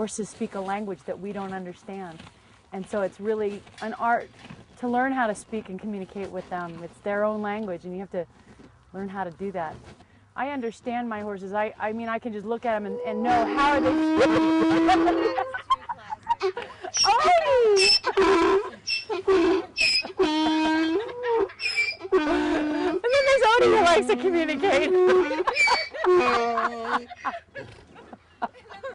horses speak a language that we don't understand. And so it's really an art to learn how to speak and communicate with them. It's their own language, and you have to learn how to do that. I understand my horses. I, I mean, I can just look at them and, and know how are they. oh! and then there's Odie who likes to communicate.